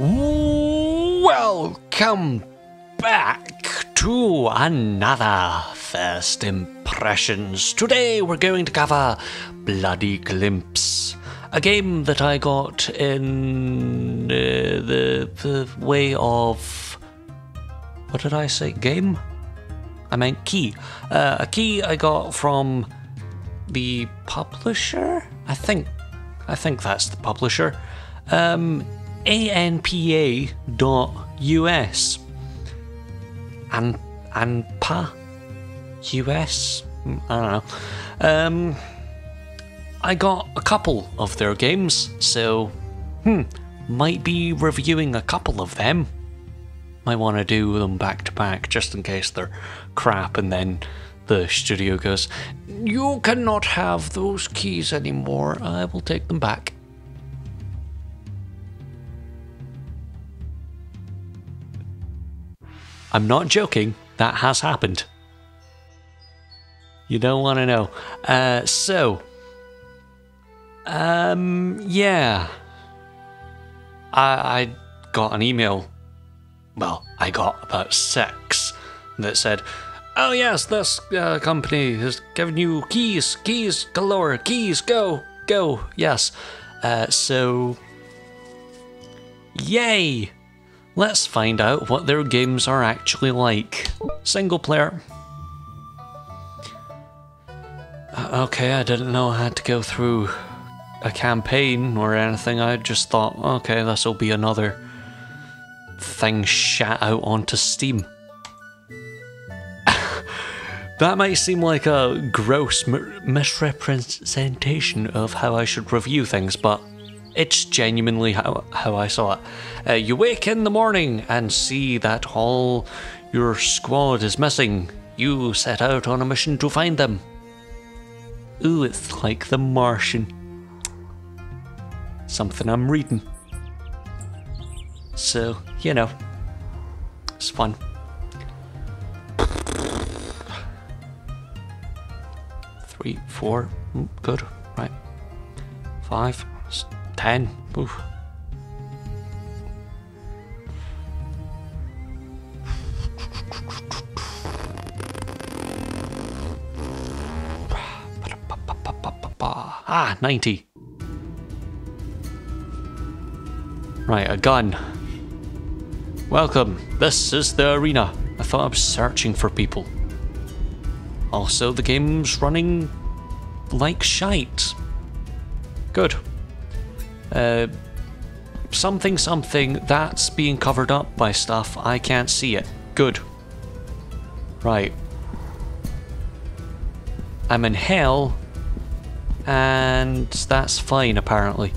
Welcome back to another First Impressions. Today we're going to cover Bloody Glimpse, a game that I got in uh, the, the way of. What did I say? Game? I meant key. Uh, a key I got from the publisher? I think. I think that's the publisher. Um, anpa.us and anpa us I don't know. Um, I got a couple of their games, so hmm, might be reviewing a couple of them. Might want to do them back to back just in case they're crap, and then the studio goes, "You cannot have those keys anymore. I will take them back." I'm not joking, that has happened. You don't want to know. Uh, so, um, yeah. I, I got an email. Well, I got about six that said, Oh, yes, this uh, company has given you keys, keys galore, keys, go, go, yes. Uh, so, yay! Let's find out what their games are actually like. Single player. Uh, okay, I didn't know I had to go through a campaign or anything. I just thought, okay, this will be another thing shat out onto Steam. that might seem like a gross misrepresentation of how I should review things, but it's genuinely how, how I saw it. Uh, you wake in the morning and see that all your squad is missing. You set out on a mission to find them. Ooh, it's like The Martian. Something I'm reading. So, you know, it's fun. Three, four, mm, good, right. Five, ten. Oof. Ah, 90. Right, a gun. Welcome. This is the arena. I thought I was searching for people. Also, the game's running like shite. Good. Uh, something something that's being covered up by stuff. I can't see it. Good. Right. I'm in hell, and that's fine apparently.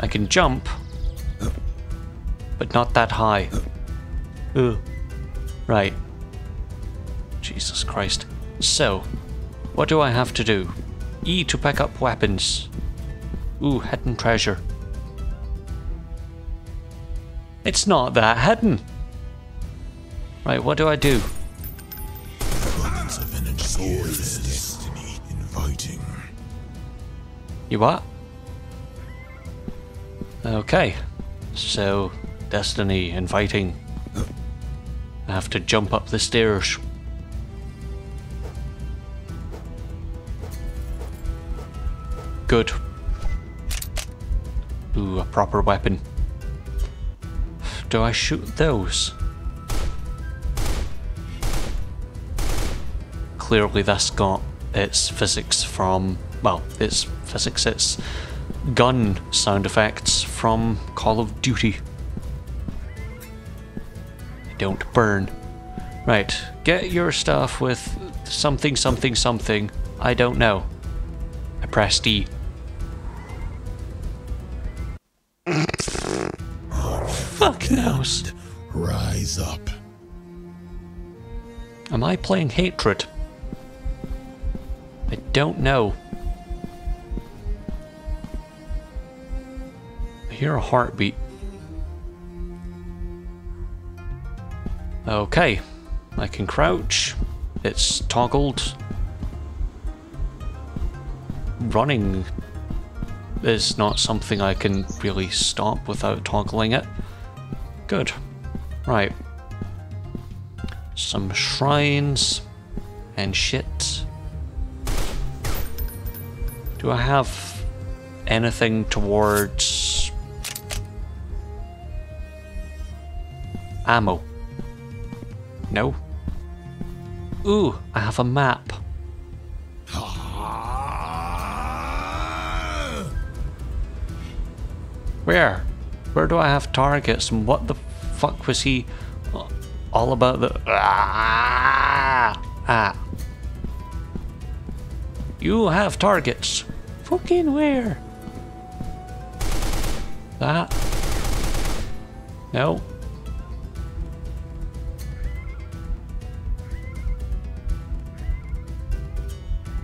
I can jump, but not that high. Ugh. Right. Jesus Christ. So, what do I have to do? E to pick up weapons. Ooh, hidden treasure. It's not that hidden. Right, what do I do? You what? Okay. So, destiny inviting. I have to jump up the stairs. Good. Ooh, a proper weapon. Do I shoot those? Clearly this got its physics from, well, its physics, its gun sound effects from Call of Duty. Don't burn. Right, get your stuff with something, something, something. I don't know. I pressed E. Am I playing hatred? I don't know. I hear a heartbeat. Okay, I can crouch. It's toggled. Running is not something I can really stop without toggling it. Good. Right. Some shrines and shit. Do I have anything towards ammo? No. Ooh, I have a map. Where? Where do I have targets and what the fuck was he all about the ah, ah. You have targets. Fucking where? That? No.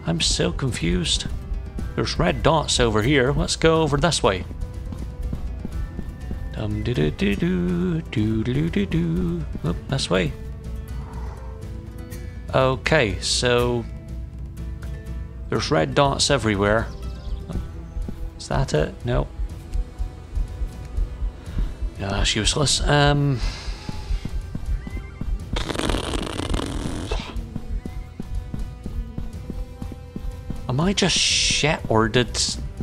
I'm so confused. There's red dots over here. Let's go over this way. Dum do do do do do do do do. Oh, this way. Okay, so there's red dots everywhere. Is that it? No. Yeah, that's useless. Um. Am I just shit, or did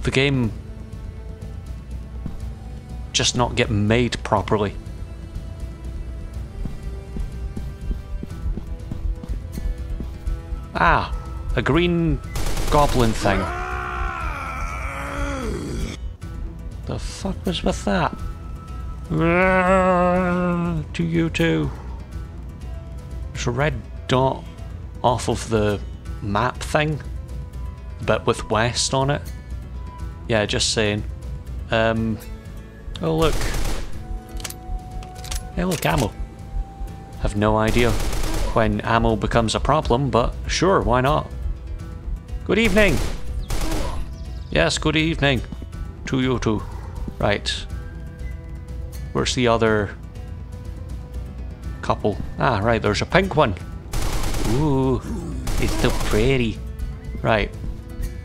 the game just not get made properly? Ah, a green goblin thing. The fuck was with that? To you too. There's a red dot off of the map thing, but with west on it. Yeah, just saying. Um. Oh look. Hey, look, ammo. Have no idea when ammo becomes a problem, but sure, why not? Good evening. Yes, good evening to you too. Right. Where's the other couple? Ah, right, there's a pink one. Ooh, it's so pretty. Right.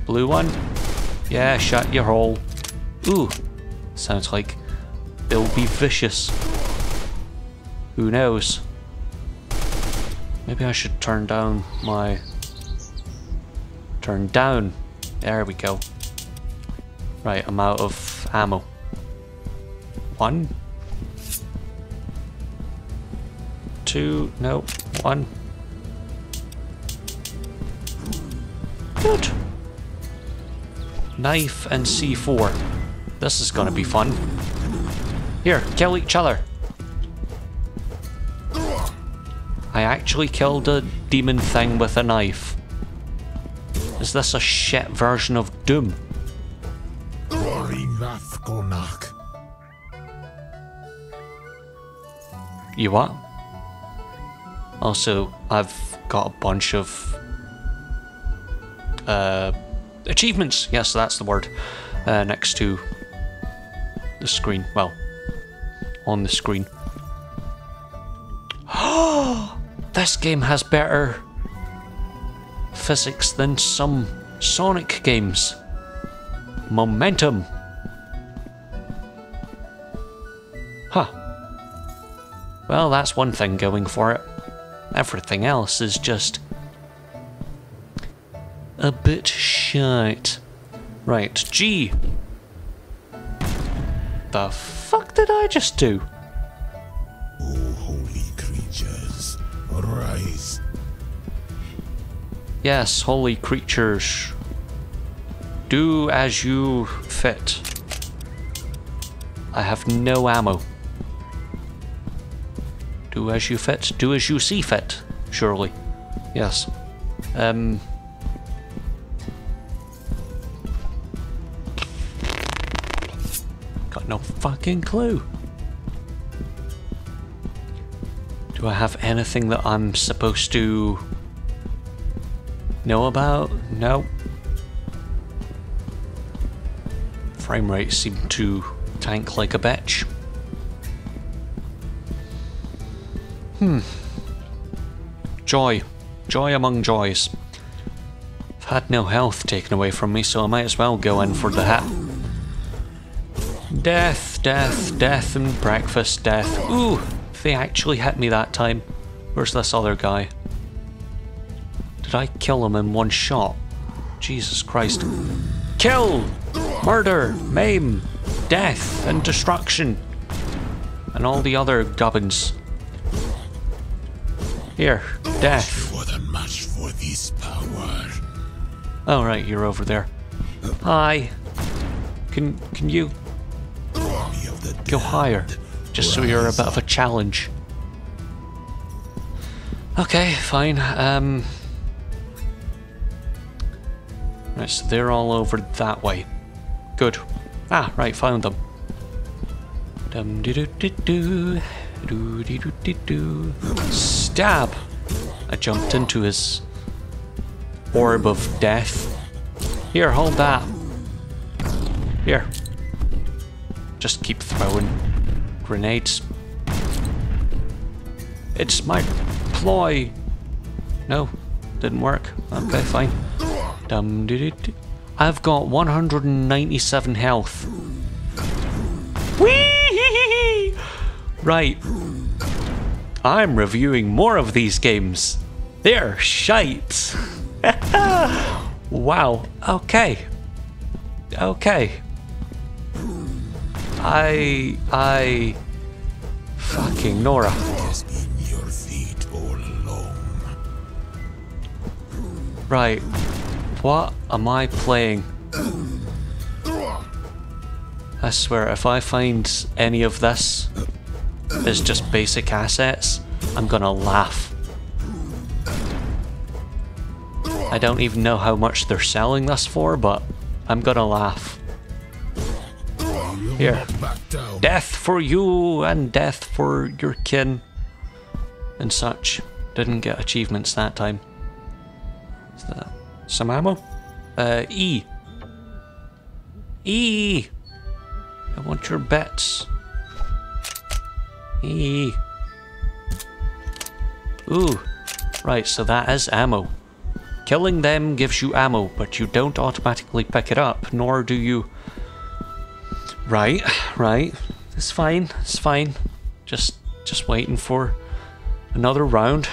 Blue one? Yeah, shut your hole. Ooh, sounds like they'll be vicious. Who knows? Maybe I should turn down my... Turn down. There we go. Right, I'm out of ammo. One. Two. No. One. Good. Knife and C4. This is gonna be fun. Here, kill each other. I actually killed a demon thing with a knife. Is this a shit version of Doom? You what? Also, I've got a bunch of uh, achievements. Yes, that's the word. Uh, next to the screen. Well, on the screen. this game has better physics than some Sonic games. Momentum. Huh. Well, that's one thing going for it. Everything else is just a bit shite. Right, G. The fuck did I just do? Oh, holy creatures, arise. Yes, holy creatures. Do as you fit. I have no ammo. Do as you fit. Do as you see fit. Surely. Yes. Um. Got no fucking clue. Do I have anything that I'm supposed to know about? No. Frame rate seemed to tank like a bitch. Hmm. Joy. Joy among joys. I've had no health taken away from me, so I might as well go in for the hat. Death, death, death, and breakfast, death. Ooh, they actually hit me that time. Where's this other guy? Did I kill him in one shot? Jesus Christ. Kill! Murder! Maim! Death and destruction! And all the other gubbins. Here, death. More than much for this power. Oh right, you're over there. Hi. Can can you Army of the go higher? Just so you're a bit of a challenge. Okay, fine. Um Right, so they're all over that way. Good. Ah, right, found them. Dum doo doo doo doo. Doo dee doo dee doo. Stab! I jumped into his orb of death. Here, hold that. Here. Just keep throwing grenades. It's my ploy. No, didn't work. Okay, fine. Dum doo doo. I've got 197 health. Whee! Right. I'm reviewing more of these games. They're shite. wow. Okay. Okay. I I fucking Nora. Has been your feet all along. Right. What am I playing? I swear, if I find any of this is just basic assets, I'm gonna laugh. I don't even know how much they're selling this for, but I'm gonna laugh. Here. Death for you and death for your kin and such. Didn't get achievements that time. That some ammo? Uh, E. E. I want your bets. E. Ooh. Right, so that is ammo. Killing them gives you ammo, but you don't automatically pick it up, nor do you Right, right. It's fine. It's fine. Just just waiting for another round.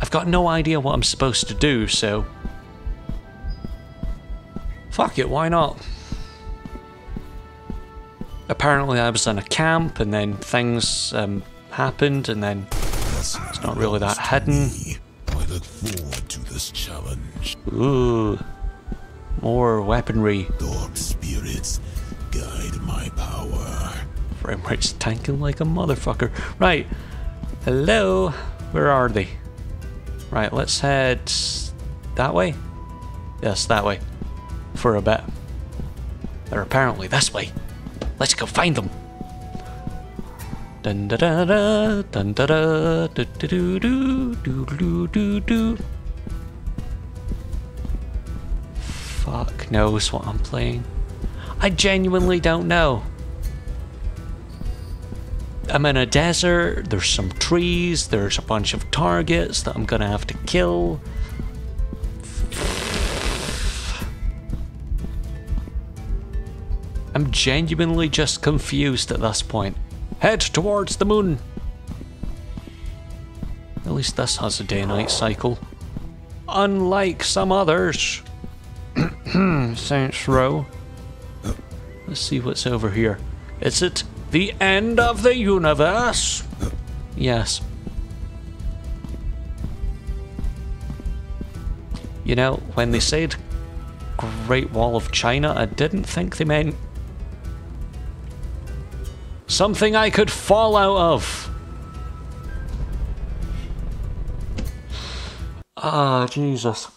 I've got no idea what I'm supposed to do, so fuck it, why not? Apparently I was in a camp and then things um, happened and then It's not really that hidden. I look forward to this challenge. ooh more weaponry. Dark Frame rate's tanking like a motherfucker. Right. Hello. Where are they? Right, let's head that way. Yes, that way. For a bit. They're apparently this way. Let's go find them. Dun da da da dun da da do do do do do do do. Fuck knows what I'm playing. I genuinely don't know. I'm in a desert, there's some trees, there's a bunch of targets that I'm gonna have to kill. I'm genuinely just confused at this point. Head towards the moon! At least this has a day night cycle. Unlike some others. Saints Row. Let's see what's over here. Is it the end of the universe? Yes. You know, when they said Great Wall of China, I didn't think they meant something I could fall out of. Ah, Jesus.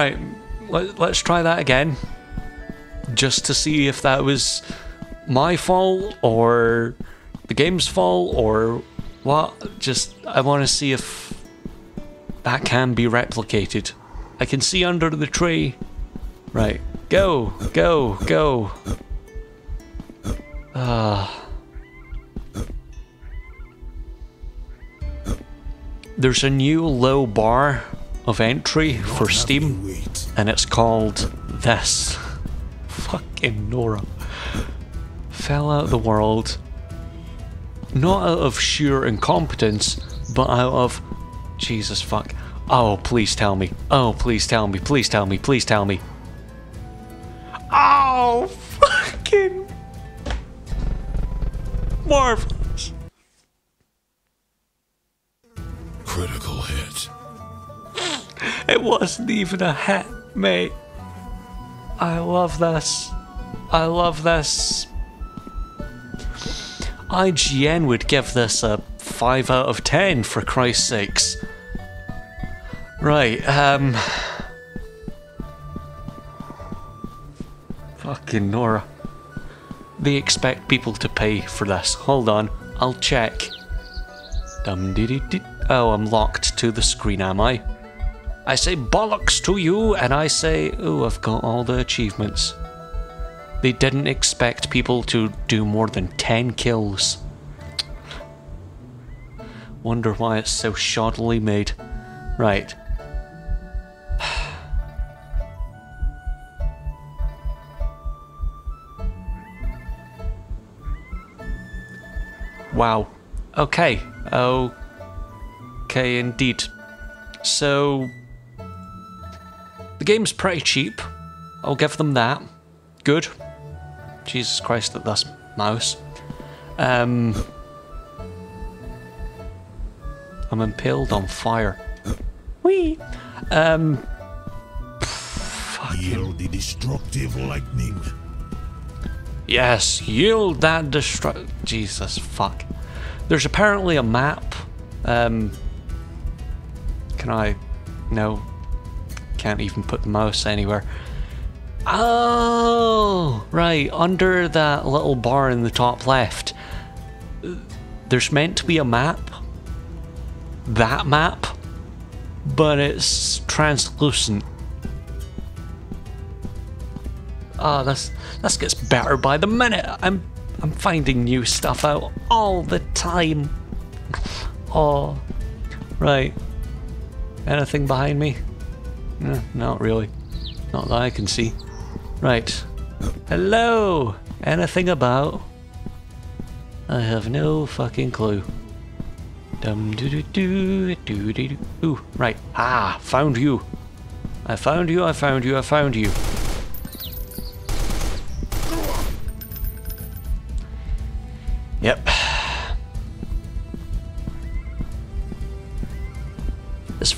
Right. Let, let's try that again. Just to see if that was my fault or the game's fault or What? Just, I want to see if that can be replicated. I can see under the tree. Right. Go, go, go. Ah. There's a new low bar of entry for Steam, and it's called this. Fucking Nora. Fell out of the world. Not out of sheer incompetence, but out of. Jesus fuck. Oh, please tell me. Oh, please tell me. Please tell me. Please tell me. Even a hat, mate. I love this. I love this. IGN would give this a 5 out of 10 for Christ's sakes. Right, um. Fucking Nora. They expect people to pay for this. Hold on, I'll check. Dum. Oh, I'm locked to the screen, am I? I say bollocks to you, and I say, oh, I've got all the achievements. They didn't expect people to do more than 10 kills. Wonder why it's so shoddily made. Right. Wow. Okay. Okay, indeed. So, the game's pretty cheap. I'll give them that. Good. Jesus Christ, that that's mouse. Um, I'm impaled on fire. Whee! Um, Yield the destructive lightning. Yes, yield that destru- Jesus, fuck. There's apparently a map. Um, can I? No. Can't even put the mouse anywhere. Oh, right. Under that little bar in the top left, there's meant to be a map. That map, but it's translucent. Ah, this this gets better by the minute. I'm I'm finding new stuff out all the time. Oh, right. Anything behind me? Eh, not really. Not that I can see. Right. Hello. Anything about? I have no fucking clue. Dum doo doo doo doo doo doo. Ooh, right. Ah, found you. I found you. I found you. I found you.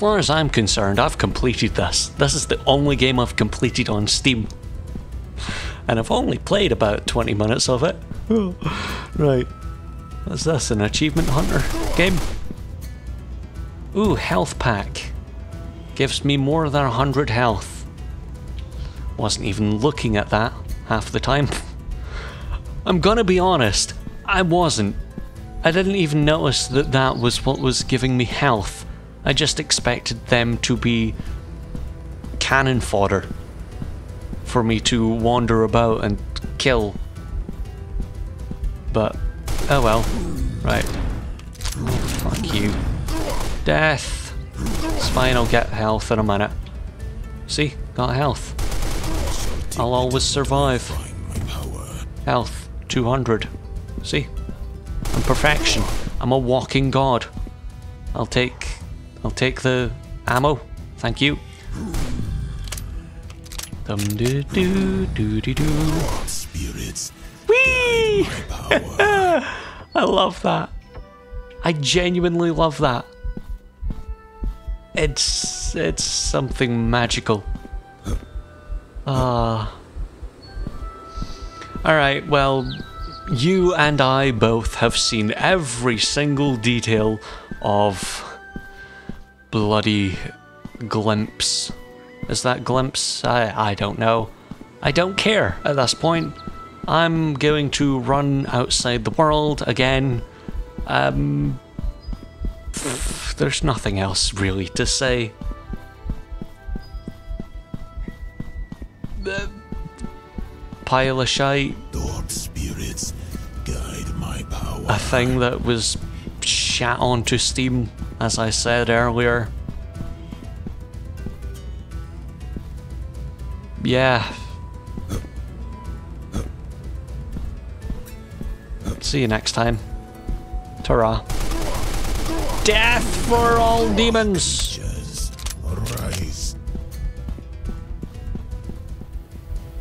Far as I'm concerned, I've completed this. This is the only game I've completed on Steam. And I've only played about 20 minutes of it. right. What's this? An achievement hunter game? Ooh, health pack. Gives me more than 100 health. Wasn't even looking at that half the time. I'm gonna be honest, I wasn't. I didn't even notice that that was what was giving me health. I just expected them to be cannon fodder for me to wander about and kill. But, oh well. Right. Oh, fuck you. Death. It's fine, I'll get health in a minute. See? Got health. I'll always survive. Health, 200. See? I'm perfection. I'm a walking god. I'll take... I'll take the ammo. Thank you. Dum doo doo doo doo doo. Spirits. Whee! I love that. I genuinely love that. It's it's something magical. Ah. All right. Well, you and I both have seen every single detail of bloody glimpse. Is that glimpse? I I don't know. I don't care at this point. I'm going to run outside the world again. Um, there's nothing else really to say. Uh, Pile of shite, Dark spirits, guide my power. a thing that was shat onto Steam, as I said earlier. Yeah. See you next time. Ta-ra. Death for all demons!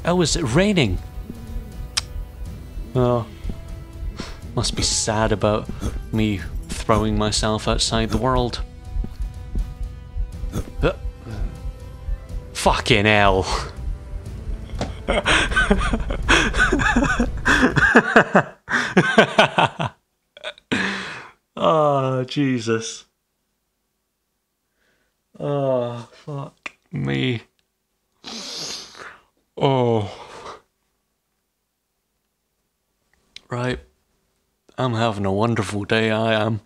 Oh, is it raining? Oh. Must be sad about me throwing myself outside the world. Fucking hell. oh, Jesus. Oh, fuck me. Oh. Right. I'm having a wonderful day, I am.